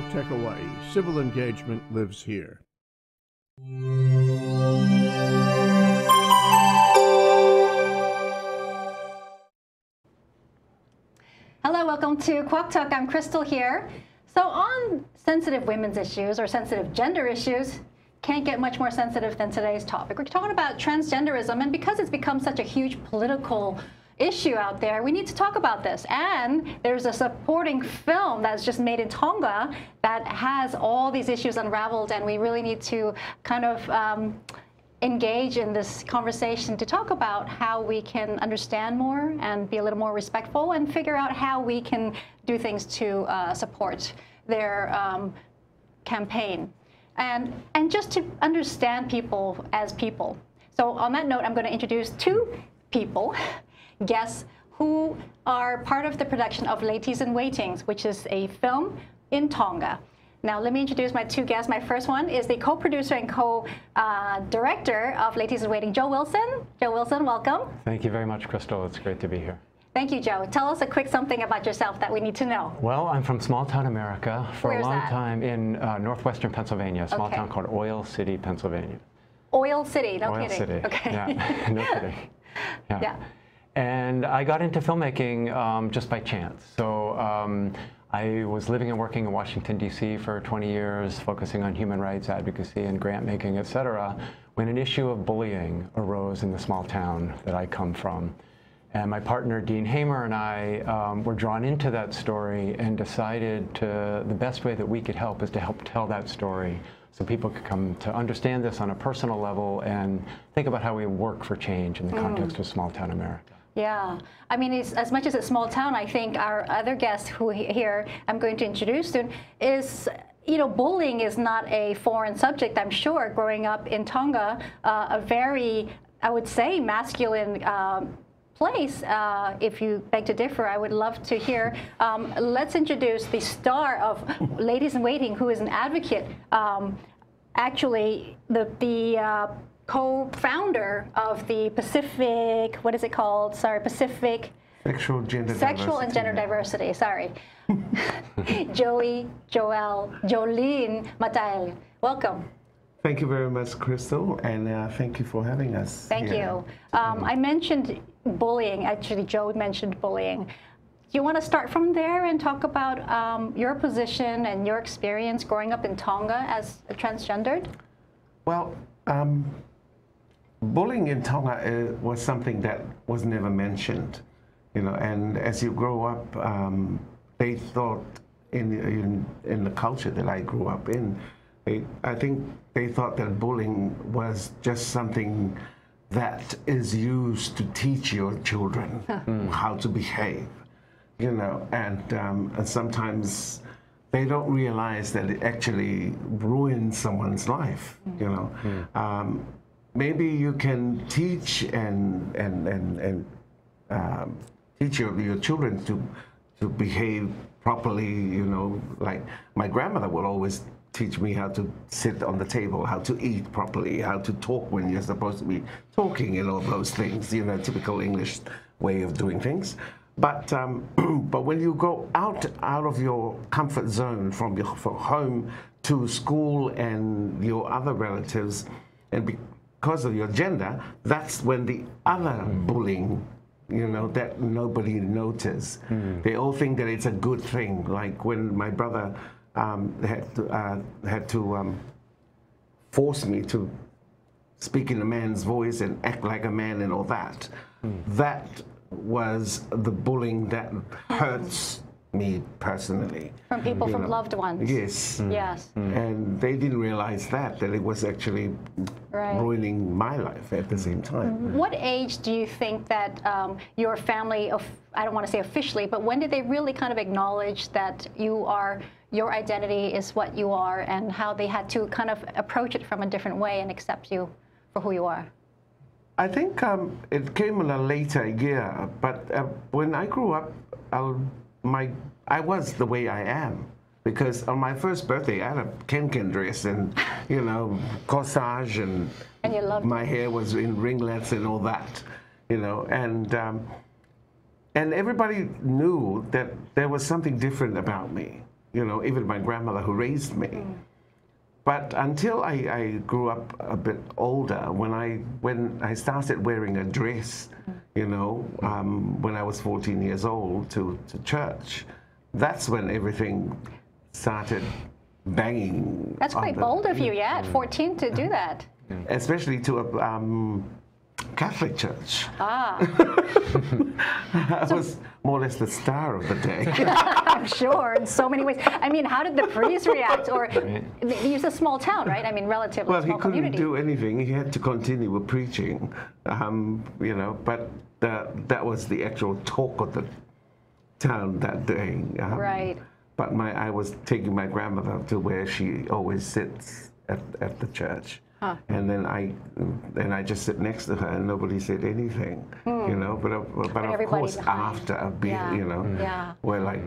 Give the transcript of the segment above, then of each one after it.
ThinkTech Hawaii. Civil engagement lives here. Hello, welcome to Kwok Talk. I'm Crystal here. So, on sensitive women's issues or sensitive gender issues, can't get much more sensitive than today's topic. We're talking about transgenderism, and because it's become such a huge political issue out there, we need to talk about this. And there's a supporting film that's just made in Tonga that has all these issues unraveled, and we really need to kind of um, engage in this conversation to talk about how we can understand more and be a little more respectful and figure out how we can do things to uh, support their um, campaign. And, and just to understand people as people. So on that note, I'm going to introduce two people, guests, who are part of the production of Leitis in Waitings, which is a film in Tonga. Now, let me introduce my two guests. My first one is the co-producer and co-director of Leitis in Waiting, Joe Wilson. Joe Wilson, welcome. Thank you very much, Crystal. It's great to be here. Thank you, Joe. Tell us a quick something about yourself that we need to know. Well, I'm from small town America for Where's a long that? time in uh, northwestern Pennsylvania, a small Okay. town called Oil City, Pennsylvania. Oil City, no Oil kidding. City. Okay. Yeah, no kidding. Yeah. Yeah. And I got into filmmaking um, just by chance. So um, I was living and working in Washington, D.C. for 20 years, focusing on human rights advocacy and grant making, et cetera, when an issue of bullying arose in the small town that I come from. And my partner, Dean Hamer, and I um, were drawn into that story and decided to, the best way that we could help is to help tell that story so people could come to understand this on a personal level and think about how we work for change in the context of small town America. Yeah, I mean, as much as it's small town, I think our other guest who here I'm going to introduce soon is, you know, bullying is not a foreign subject. I'm sure growing up in Tonga, uh, a very, I would say, masculine. Um, place. Uh, if you beg to differ, I would love to hear. Um, let's introduce the star of Leitis in Waiting, who is an advocate. Um, actually, the the uh, co-founder of the Pacific. What is it called? Sorry, Pacific. Sexual gender Sexual and gender diversity. Sorry, Joey, Joel, Joleen Mataele. Welcome. Thank you very much, Crystal, and uh, thank you for having us. Thank here. you. Um, I mentioned bullying. Actually, Joe mentioned bullying. Do you want to start from there and talk about um, your position and your experience growing up in Tonga as a transgendered? Well, um, bullying in Tonga uh, was something that was never mentioned, you know. And as you grow up, um, they thought in, in in the culture that I grew up in, they, I think they thought that bullying was just something that is used to teach your children how to behave, you know. And, um, and sometimes they don't realize that it actually ruins someone's life, you know. Um, maybe you can teach and and and and um, teach your, your children to to behave properly. You know, like my grandmother will always teach me how to sit on the table, how to eat properly, how to talk when you're supposed to be talking, and all those things. You know, typical English way of doing things. But um, but when you go out out of your comfort zone from your from home to school and your other relatives, and because of your gender, that's when the other bullying, you know, that nobody notices. They all think that it's a good thing. Like when my brother um, had to, uh, had to um, force me to speak in a man's voice and act like a man and all that. That was the bullying that hurts me personally. From people, You from know. loved ones. Yes. Yes. And they didn't realize that, that it was actually Right. Mm-hmm. ruining my life at the same time. What age do you think that um, your family, of, I don't want to say officially, but when did they really kind of acknowledge that you are, your identity is what you are, and how they had to kind of approach it from a different way and accept you for who you are? I think um, it came in a later year, but uh, when I grew up, i my I was the way I am. Because on my first birthday I had a Ken dress and you know corsage and, And my hair was in ringlets and all that, you know, and um, and everybody knew that there was something different about me, you know, even my grandmother who raised me. But until I, I grew up a bit older, when I when I started wearing a dress, you know, um, when I was 14 years old to, to church, that's when everything started banging. That's quite the- bold of you, yeah, at 14 to do that. Especially to a um, Catholic church. Ah, I was more or less the star of the day. I'm sure in so many ways. I mean, how did the priest react? Or it's a small town, right? I mean, relatively Well, he couldn't community. do anything. He had to continue with preaching, um, you know. But the, that was the actual talk of the town that day. um, Right. But my, I was taking my grandmother to where she always sits at, at the church. And then I, then I just sit next to her, and nobody said anything, you know. But but of course, behind. after a bit, Yeah. you know, Yeah. we're like,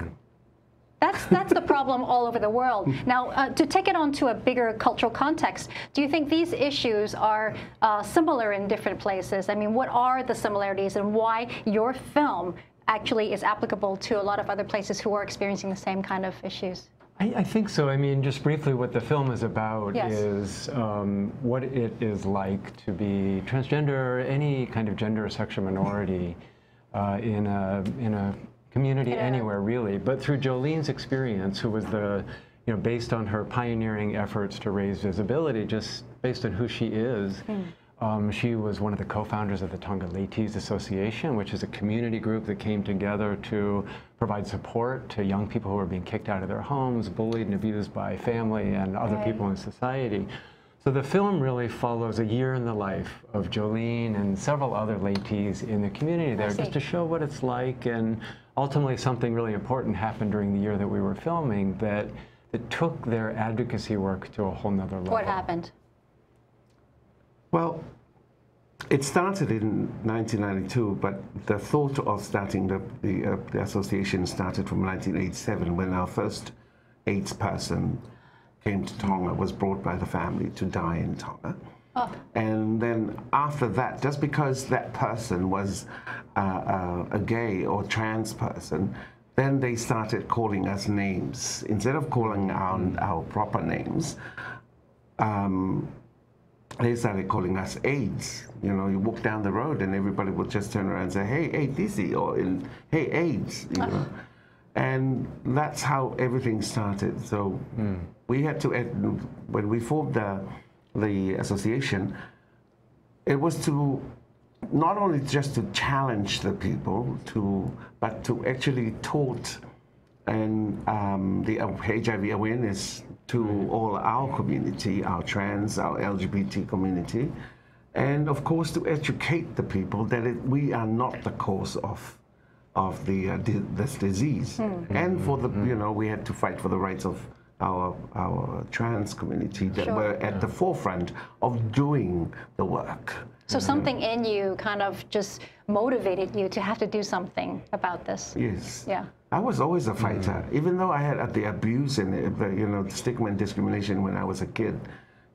That's that's the problem all over the world. Now, uh, to take it on to a bigger cultural context, do you think these issues are uh, similar in different places? I mean, what are the similarities, and why your film actually is applicable to a lot of other places who are experiencing the same kind of issues? I, I think so. I mean, just briefly, what the film is about Yes. is um, what it is like to be transgender, or any kind of gender or sexual minority uh, in a in a community Yeah. anywhere, really. But through Joleen's experience, who was the you know, based on her pioneering efforts to raise visibility, just based on who she is. Um, she was one of the co-founders of the Tonga Leitis Association, which is a community group that came together to provide support to young people who were being kicked out of their homes, bullied and abused by family and other Right. people in society. So the film really follows a year in the life of Joleen and several other ladies in the community there, just to show what it's like. And ultimately, something really important happened during the year that we were filming that that took their advocacy work to a whole nother level. What happened? Well, it started in 1992, but the thought of starting the, the, uh, the association started from 1987 when our first AIDS person came to Tonga, was brought by the family to die in Tonga. And then after that, just because that person was uh, uh, a gay or trans person, then they started calling us names. Instead of calling our, our proper names, um, they started calling us AIDS. You know, you walk down the road and everybody would just turn around and say, hey, hey, Dizzy, or in, hey, AIDS, you know. Ah. And that's how everything started. So hmm. we had to, when we formed the, the association, it was to not only just to challenge the people, to, but to actually taught and um, the HIV awareness to all our community, our trans, our LGBT community, and of course to educate the people that it, we are not the cause of of the uh, di- this disease, and for the you know we had to fight for the rights of our our trans community that Sure. were at the forefront of doing the work. So something in you kind of just motivated you to have to do something about this. Yes. Yeah. I was always a fighter, even though I had uh, the abuse and the, you know the stigma and discrimination when I was a kid.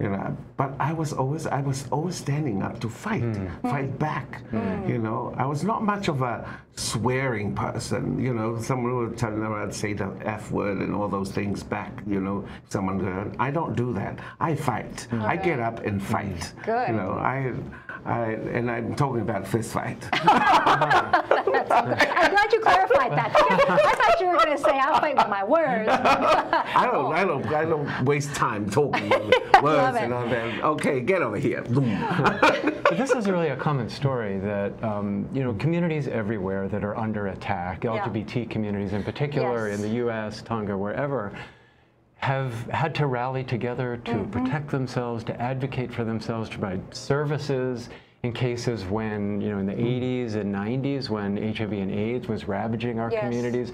You know, but I was always I was always standing up to fight, fight back. You know, I was not much of a swearing person. You know, someone would tell me I'd say the f word and all those things back. You know, someone uh, I don't do that. I fight. I get up and fight. Good. You know, I, I and I'm talking about fist fight. I'm glad you clarified that. I thought you were going to say I'll fight with my words. I don't, I don't, I don't waste time talking words and all that. Okay, get over here. But this is really a common story that um, you know communities everywhere that are under attack, LGBT communities in particular Yes. in the U.S., Tonga, wherever, have had to rally together to Mm-hmm. protect themselves, to advocate for themselves, to provide services in cases when you know in the mm-hmm. 80s and 90s when HIV and AIDS was ravaging our Yes. communities.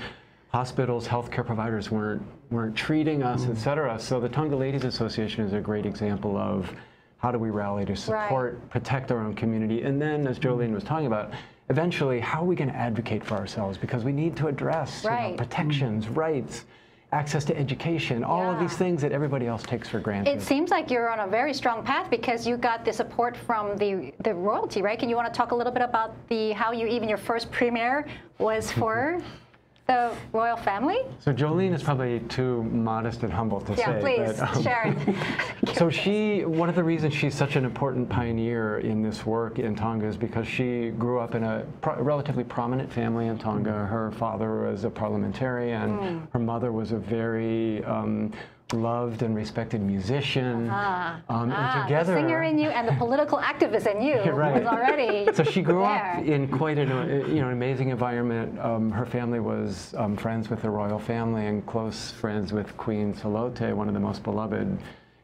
Hospitals, healthcare providers weren't weren't treating us, mm-hmm. et cetera. So the Tonga Leitis Association is a great example of how do we rally to support, protect our own community, and then, as mm-hmm. Joleen was talking about, eventually, how are we going to advocate for ourselves? Because we need to address you know, Right. protections, rights, access to education, all of these things that everybody else takes for granted. It seems like you're on a very strong path because you got the support from the the royalty, right? Can you want to talk a little bit about the how you even your first premiere was for? the royal family? So Jolene is probably too modest and humble to Yeah, say. please but, um, share it. So she, one of the reasons she's such an important pioneer in this work in Tonga is because she grew up in a pro- relatively prominent family in Tonga. Her father was a parliamentarian. Her mother was a very um, loved and respected musician. Ah, Um, ah, and together, the singer in you and the political activist in you right. was already so she grew there. up in quite an, uh, you know, an amazing environment. Um, her family was um, friends with the royal family and close friends with Queen Salote, one of the most beloved,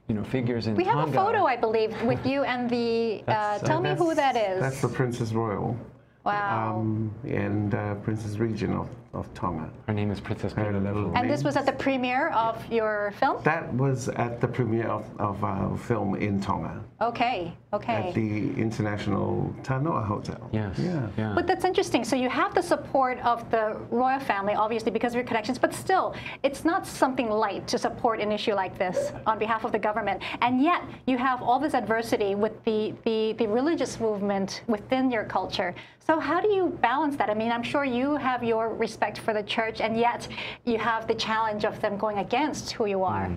you know, figures in the We have a photo, I believe, with you and the. Uh, That's, uh, tell me who that is. That's the Princess Royal. wow. Um, and uh, Princess Regent of, of Tonga. Her name is Princess Her Pina and this was at the premiere of your film. That was at the premiere of, of our film in Tonga Okay. Okay. at the International Tanoa Hotel. Yes. Yeah. yeah. But that's interesting. So you have the support of the royal family, obviously, because of your connections, but still, it's not something light to support an issue like this on behalf of the government. And yet, you have all this adversity with the, the, the religious movement within your culture. So how do you balance that? I mean, I'm sure you have your respect for the church, and yet you have the challenge of them going against who you are.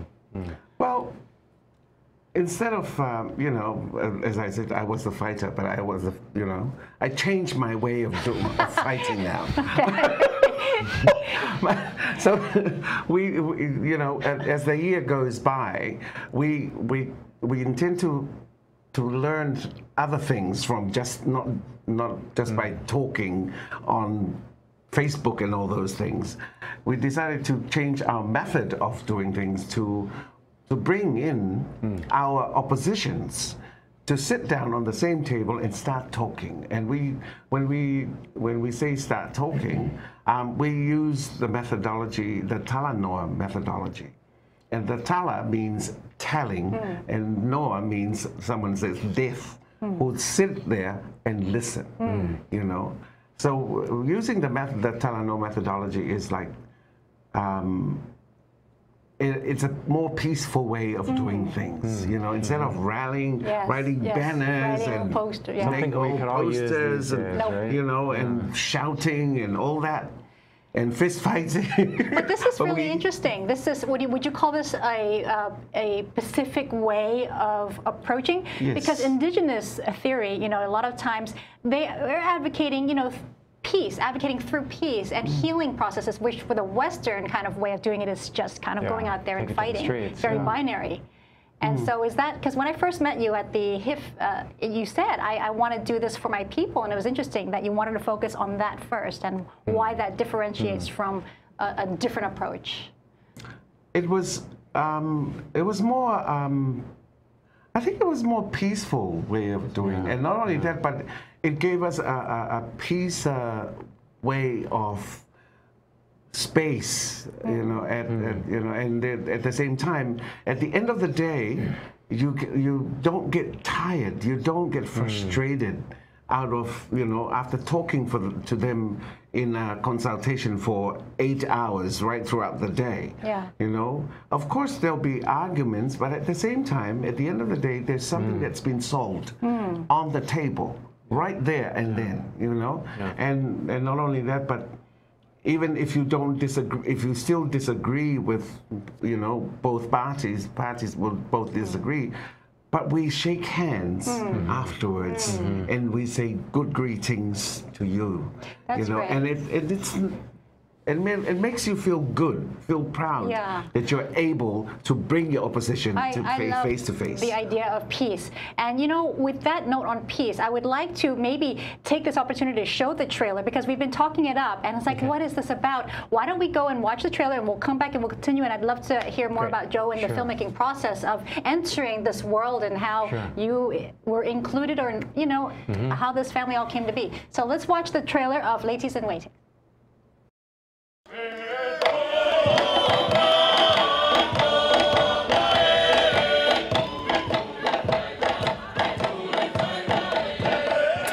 Well, instead of, um, you know, uh, as I said, I was a fighter, but I was, a, you know, I changed my way of, doing, of fighting now. so we, we, you know, as the year goes by, we, we, we intend to, to learn other things from just not, not just by talking on Facebook and all those things. We decided to change our method of doing things to to bring in hmm. our oppositions to sit down on the same table and start talking. And we, when we when we say start talking, um, we use the methodology, the Talanoa methodology. And the Tala means telling, hmm. and noa means someone says deaf, hmm. who sit there and listen. You know, so using the method, the Talanoa methodology is like um, it, it's a more peaceful way of doing things. You know, instead of rallying, Mm. Yes, writing yes, banners writing and poster, yeah. Something making we old could all use posters and days, Nope. right? you know, and shouting and all that, and fist fighting. But this is really we- interesting. This is would you, would you call this a uh, a Pacific way of approaching? Yes. Because indigenous theory, you know, a lot of times they are advocating, you know. Peace, advocating through peace and Mm. healing processes, which for the Western kind of way of doing it is just kind of Yeah, going out there and take it to the fighting. streets, Very yeah. binary. And so is that because when I first met you at the HIF, uh, you said I, I want to do this for my people, and it was interesting that you wanted to focus on that first and why that differentiates from a, a different approach. It was um, it was more um, I think it was more peaceful way of doing, it. and not only that, but it gave us a, a, a peace uh, way of space, you mm. know, at, mm. at, you know, and at, at the same time, at the end of the day, you you don't get tired, you don't get mm. frustrated out of you know after talking for the, to them in a consultation for eight hours right throughout the day. Yeah. You know, of course there'll be arguments, but at the same time, at the end of the day, there's something that's been solved on the table right there and then. You know, and and not only that, but even if you don't disagree, if you still disagree with, you know, both parties, parties will both hmm. disagree, but we shake hands Hmm. hmm. afterwards hmm. and we say good greetings to you, That's you know, great. and it, it it's. It, ma- it makes you feel good, feel proud Yeah. that you're able to bring your opposition I, to I face to face. the idea of peace. And you know, with that note on peace, I would like to maybe take this opportunity to show the trailer because we've been talking it up, and it's like, what is this about? Why don't we go and watch the trailer, and we'll come back and we'll continue. And I'd love to hear more Great. about Joe and the filmmaking process of entering this world and how Sure. you were included, or you know, Mm-hmm. how this family all came to be. So let's watch the trailer of Leitis in Waiting.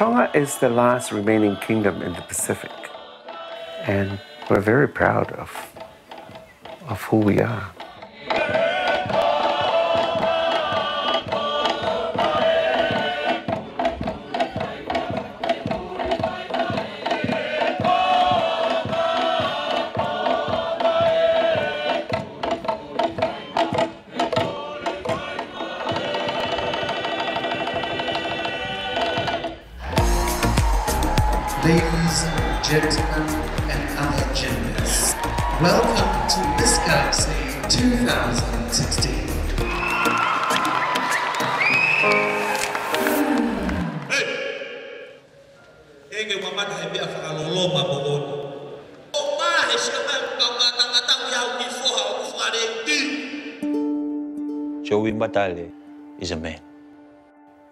Tonga is the last remaining kingdom in the Pacific, and we're very proud of, of who we are. Gentlemen, and other genders. Welcome to Miss Galaxy 2016. enge mamata hebe afakaloloma boboni oma heshima ngata ya ukifoha ukufare ti Joey Mataele is a man.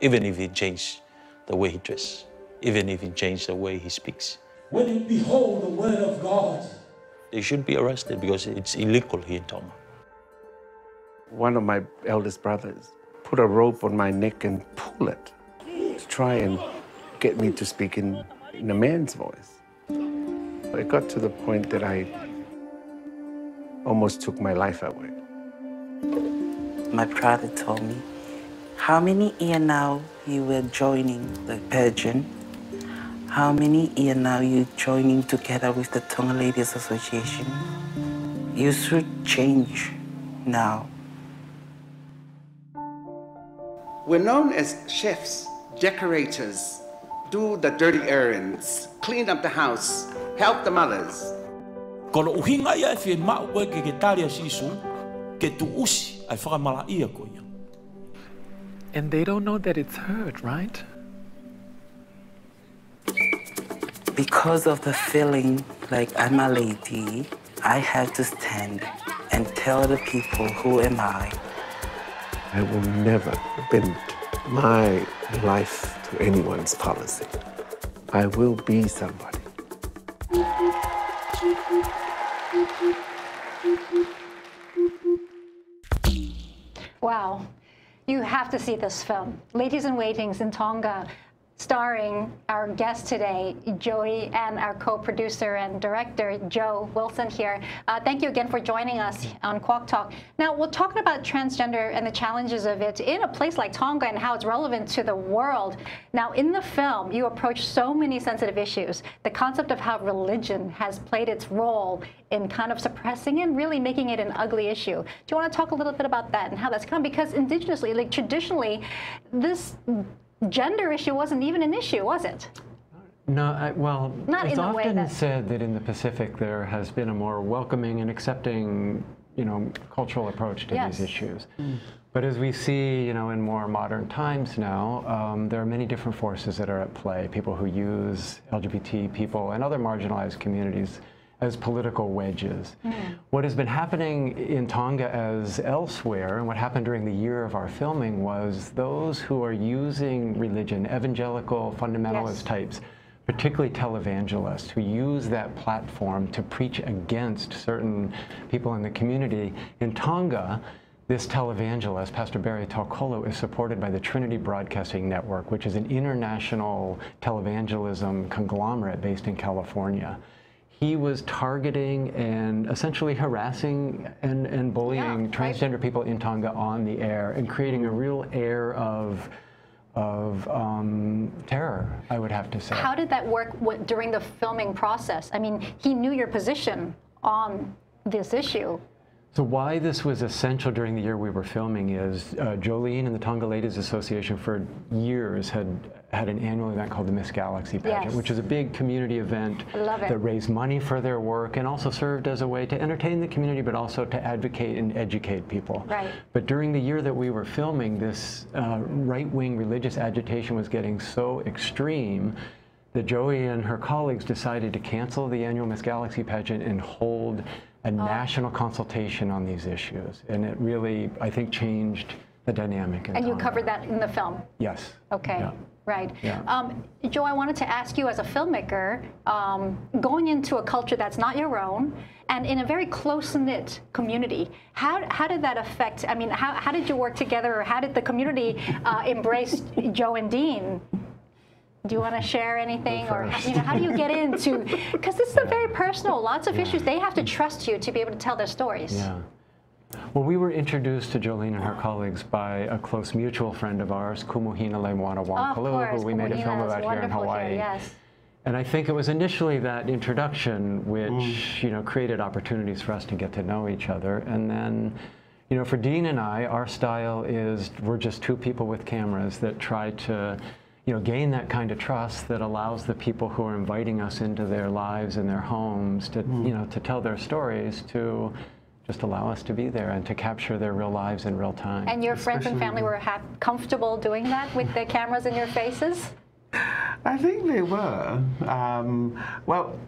Even if he changed the way he dresses, even if he changed the way he speaks. When you behold the word of God They should be arrested because it's illegal here in Tonga. One of my eldest brothers put a rope on my neck and pull it to try and get me to speak in, in a man's voice. It got to the point that I almost took my life away. my brother told me how many year now you were joining the pageant how many year now you joining together with the Tonga Leitis Association you should change now We're known as chefs, decorators, do the dirty errands, clean up the house, help the mothers. kono uhinga ia e mau koe ke ke tari a sisu ke tu usi ai whakamala ia koe And they don't know that it's hurt, right? Because of the feeling like I'm a lady I have to stand and tell the people who am I I will never bend my life to anyone's policy. I will be somebody. Wow. You have to see this film. Leitis in Waitings in Tonga, starring our guest today, Joey, and our co-producer and director, Joe Wilson here. Uh, thank you again for joining us on Kwok Talk. Now, we're talking about transgender and the challenges of it in a place like Tonga and how it's relevant to the world. Now, in the film, you approach so many sensitive issues. The concept of how religion has played its role in kind of suppressing and really making it an ugly issue. Do you want to talk a little bit about that and how that's come? Because indigenously, like traditionally, this gender issue wasn't even an issue, was it? No, I, well, Not it's in the way often that- said that in the Pacific there has been a more welcoming and accepting, you know, cultural approach to Yes. these issues. But as we see, you know, in more modern times now, um, there are many different forces that are at play. People who use LGBT people and other marginalized communities as political wedges. Hmm. What has been happening in Tonga as elsewhere, and what happened during the year of our filming, was those who are using religion, evangelical fundamentalist Yes. types, particularly televangelists, who use that platform to preach against certain people in the community. In Tonga, this televangelist, Pastor Barry Tokolo, is supported by the Trinity Broadcasting Network, which is an international televangelism conglomerate based in California. He was targeting and essentially harassing and, and bullying Yeah, right. transgender people in Tonga on the air and creating a real air of, of um, terror, I would have to say. How did that work during the filming process? I mean, he knew your position on this issue. So why this was essential during the year we were filming is uh, Joleen and the Tonga Leitis Association for years had had an annual event called the Miss Galaxy pageant, Yes. which is a big community event love it. that raised money for their work and also served as a way to entertain the community, but also to advocate and educate people. Right. But during the year that we were filming, this uh, right-wing religious agitation was getting so extreme that Joey and her colleagues decided to cancel the annual Miss Galaxy pageant and hold. A national consultation on these issues. And it really, I think, changed the dynamic. And you covered that in the film. Yes. Okay, Yeah. right. Yeah. Um, Joe, I wanted to ask you as a filmmaker, um, going into a culture that's not your own and in a very close-knit community, how, how did that affect, I mean, how, how did you work together or how did the community uh, embrace Joe and Dean? Do you want to share anything, or you know, how do you get into? Because this is a very personal, lots of issues. They have to trust you to be able to tell their stories. Yeah. Well, we were introduced to Joleen and her colleagues by a close mutual friend of ours, Kumuhina Lemoana Oh, of Wankalua, who we made a film about here in wonderful Hawaii. yes. And I think it was initially that introduction which, Mm. you know, created opportunities for us to get to know each other. And then, you know, for Dean and I, our style is we're just two people with cameras that try to you know, gain that kind of trust that allows the people who are inviting us into their lives and their homes to, you know, to tell their stories to just allow us to be there and to capture their real lives in real time. And your friends and family were hap- comfortable doing that with the cameras in your faces? I think they were. Um, well,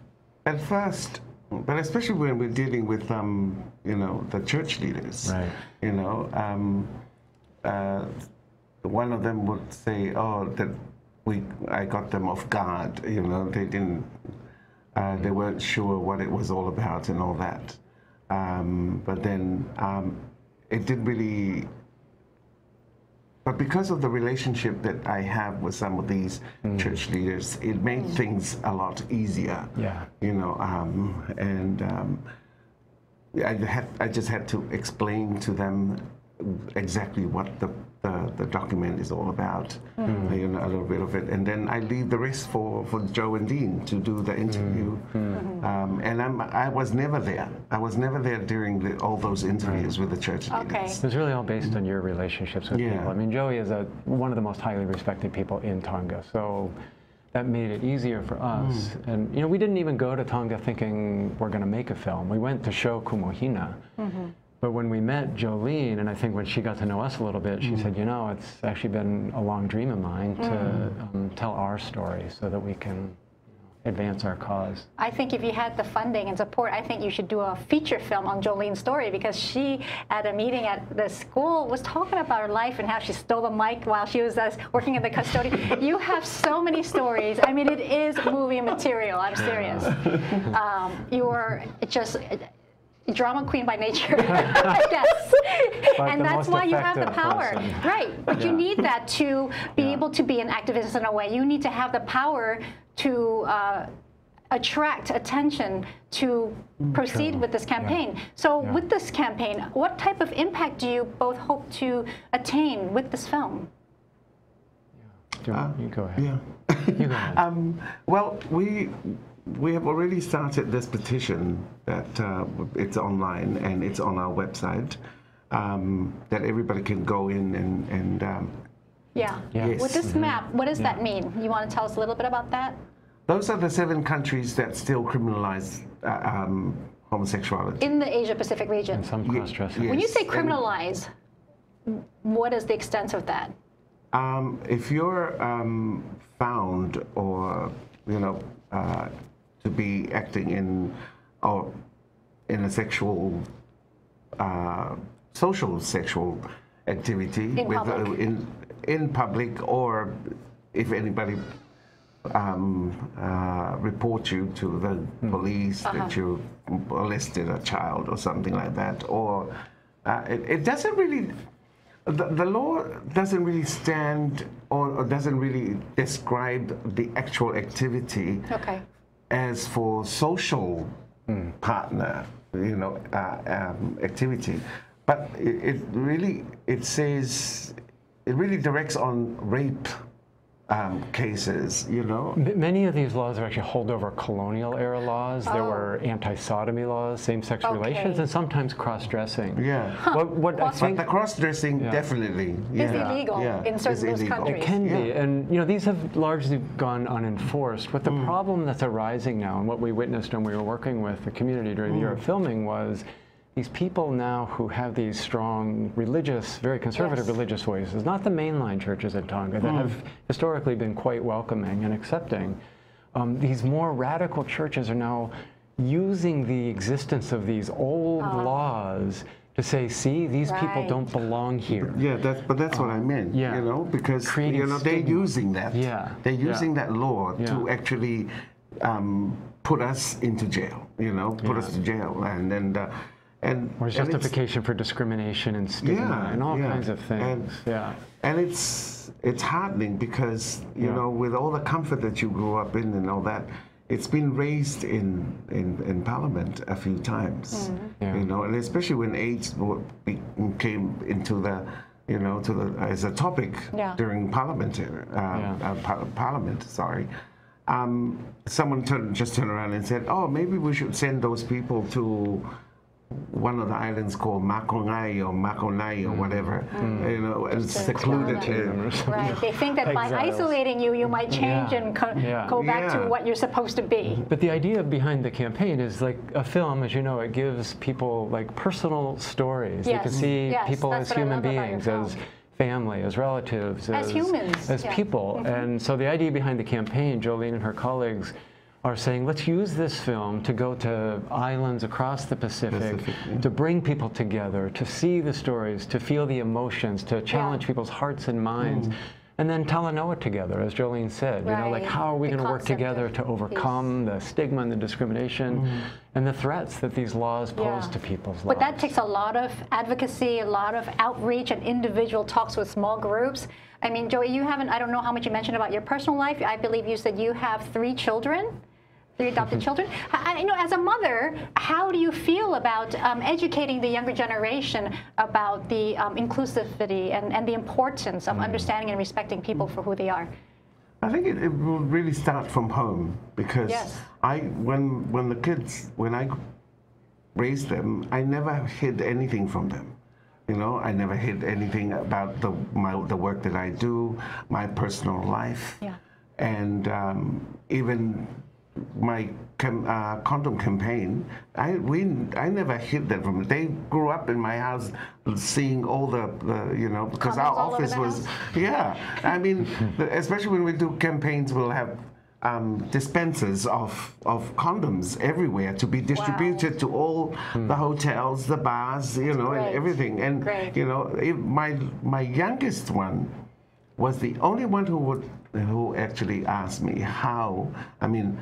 at first, but especially when we're dealing with, um, you know, the church leaders. Right. You know, um, uh, one of them would say, "Oh, that we, I got them off guard." You know, they didn't, uh, they weren't sure what it was all about and all that. Um, but then um, it didn't really but because of the relationship that I have with some of these church leaders, it made things a lot easier. Yeah. You know, um, and um, I had I just had to explain to them exactly what the the, the document is all about, mm. you know, a little bit of it, and then I leave the rest for, for Joe and Dean to do the interview. Mm. Mm. Mm-hmm. Um, and I'm I was never there. I was never there during the, all those interviews with the church leaders. Okay. It's really all based on your relationships with Yeah. people. I mean, Joey is a, one of the most highly respected people in Tonga, so that made it easier for us. And you know, we didn't even go to Tonga thinking we're going to make a film. We went to show Kumu Hina. Mm-hmm. But when we met Joleen, and I think when she got to know us a little bit, she said, you know, it's actually been a long dream of mine to um, tell our story so that we can advance our cause. I think if you had the funding and support, I think you should do a feature film on Joleen's story because she, at a meeting at the school, was talking about her life and how she stole a mic while she was uh, working at the custodian. you have so many stories. I mean, it is movie material. I'm serious. Um, you are just drama queen by nature, I guess. But and that's why you have the power. person. Right. But you need that to be Yeah. able to be an activist in a way. You need to have the power to uh, attract attention to proceed True. with this campaign. So, Yeah. with this campaign, what type of impact do you both hope to attain with this film? Do you, you go ahead. Yeah. You go ahead. Um, well, we we have already started this petition that uh, it's online and it's on our website um, that everybody can go in and and um, Yeah. Yeah. Yes. With this map, what does Yeah. that mean? You want to tell us a little bit about that? those are the seven countries that still criminalize uh, um, homosexuality. In the Asia Pacific region. And some cross-dressing. When you Yes, say and- criminalize, what is the extent of that? Um, if you're um, found or you know uh, to be acting in or in a sexual uh, social sexual activity In with public. in in public or if anybody um, uh, report you to the police Uh-huh. that you molested a child or something like that or uh, it, it doesn't really the, the law doesn't really stand or, or doesn't really describe the actual activity Okay. As for social partner, you know, uh, um, activity. But it, it really, it says, it really directs on rape um, cases, you know. Many of these laws are actually holdover colonial era laws. There Oh. were anti-sodomy laws, same-sex relations, and sometimes cross-dressing. Yeah. What, what I But think the cross-dressing Yeah. definitely Is illegal yeah, in certain is those illegal. countries. It can be, and you know these have largely gone unenforced. But the Mm. problem that's arising now, and what we witnessed when we were working with the community during the year Mm. of filming, was these people now who have these strong religious, very conservative Yes. religious voices, not the mainline churches in Tonga that Mm. have historically been quite welcoming and accepting. Um, these more radical churches are now using the existence of these old laws to say, see, these people don't belong here. Yeah, that's, but that's what I meant. yeah. You know, because Creating you know they're stigma. using that. Yeah, They're yeah. using that law to actually um, put us into jail. You know, put us Yeah. to jail, and then uh, and Or and justification for discrimination and stigma Yeah, and all yeah. kinds of things. And- yeah. And it's it's heartening because you Yeah. know with all the comfort that you grew up in and all that, it's been raised in in, in Parliament a few times. Yeah. You know, and especially when AIDS came into the you know to the as a topic Yeah. during Parliament uh, Yeah. uh, par- Parliament. Sorry. Um, someone turned, just turned around and said, "Oh, maybe we should send those people to one of the islands called Makonai or Makonai or whatever. You know, it's secluded. uh, Right. They think that by isolating you, you might change Yeah. and co- Yeah. go back Yeah. to what you're supposed to be. But the idea behind the campaign is like a film, as you know, it gives people like personal stories. They can Yes. see Yes, people that's as human love about your beings, as family, as relatives, As humans, as yeah. people. And so the idea behind the campaign, Joleen and her colleagues are saying, let's use this film to go to islands across the Pacific, Pacific, yeah. to bring people together, to see the stories, to feel the emotions, to challenge people's hearts and minds. Mm-hmm. And then Talanoa together, as Joleen said. You know, like how are we going to work together to overcome the stigma and the discrimination mm-hmm. and the threats that these laws pose Yeah. to people's lives. But that takes a lot of advocacy, a lot of outreach, and individual talks with small groups. I mean, Joey, you haven't, I don't know how much you mentioned about your personal life. I believe you said you have three children. Adopted children. I, I- you know, as a mother, how do you feel about um, educating the younger generation about the um, inclusivity and, and the importance of understanding and respecting people for who they are? I think it, it will really start from home because Yes. I when when the kids when I raised them, I never hid anything from them. You know, I never hid anything about the my the work that I do, my personal life, Yeah. and um, even my com- uh, condom campaign. I we I never hid that from them. They grew up in my house, seeing all the, the you know because our Condoms all office was house? yeah. I mean, especially when we do campaigns, we'll have um, dispensers of, of condoms everywhere to be distributed to all the hotels, the bars, you know, Great. and everything. And Great. you know, if my my youngest one was the only one who would who actually asked me how. I mean.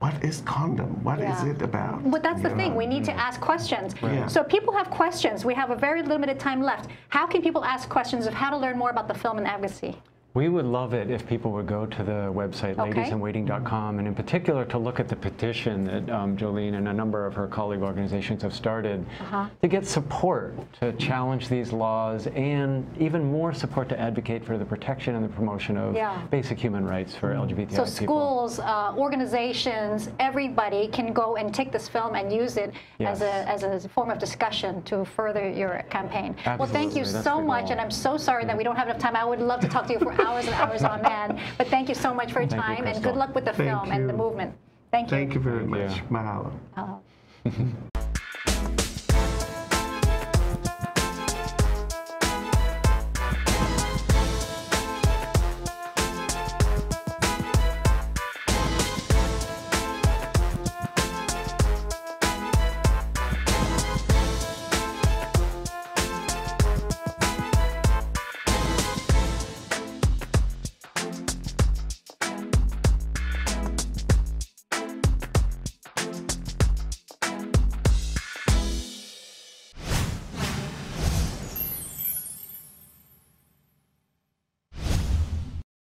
What is condom? What is Yeah. it about? But that's the You thing. We need to ask questions. Yeah. So people have questions. We have a very limited time left. How can people ask questions of how to learn more about the film and advocacy? We would love it if people would go to the website Okay. leitisinwaiting.com and in particular to look at the petition that um, Joleen and a number of her colleague organizations have started Uh-huh. to get support to challenge these laws and even more support to advocate for the protection and the promotion of Yeah. basic human rights for LGBTI So people. schools, uh, organizations, everybody can go and take this film and use it as, a, as a form of discussion to further your campaign. Well, thank you That's so much, goal. and I'm so sorry that we don't have enough time. I would love to talk to you for hours and hours on end. But thank you so much for your Thank you, time, and good luck with the Thank film and the movement. Thank you. Thank you very much. you. Mahalo. Uh,